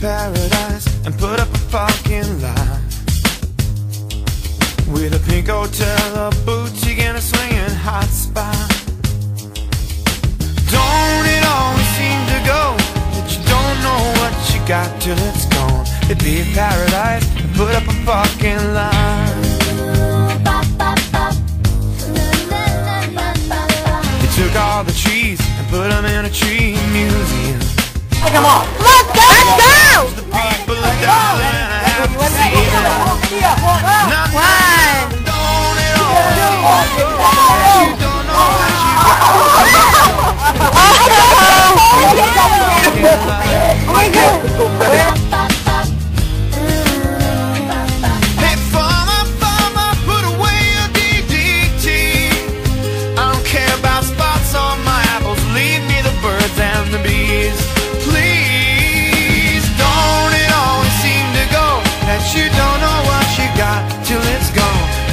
paradise and put up a fucking line With a pink hotel, a boutique and a swinging hot spot. Don't it always seem to go that you don't know what you got till it's gone? It'd be a paradise and put up a fucking line They took all the trees and put them in a tree museum. Pick them up! Not One.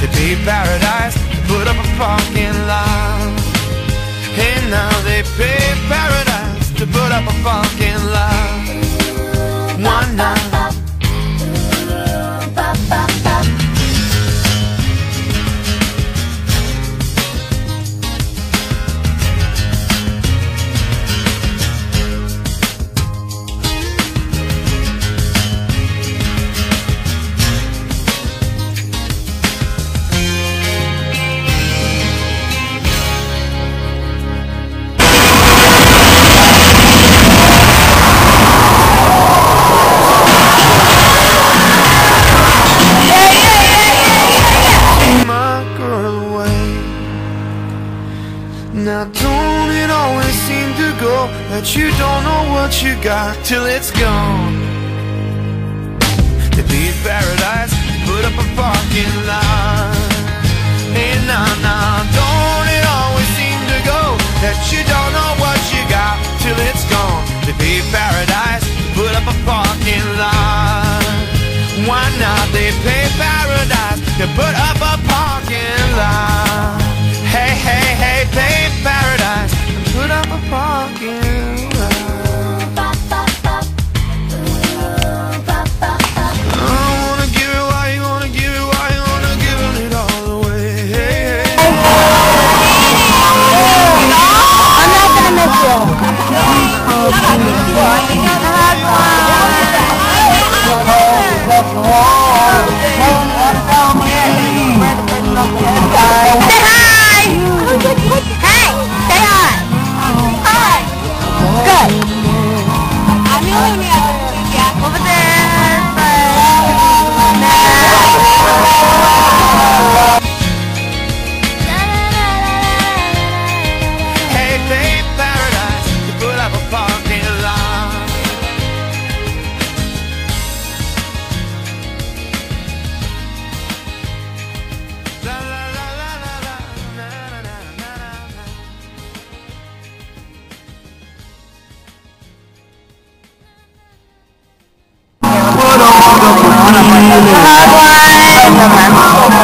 To be paradise, put up a parking lot. Hey, now they pay paradise to put up a parking Now don't it always seem to go that you don't know what you got till it's gone? To be paradise, put up a parking lot. 乖，乖，乖，乖，乖，乖，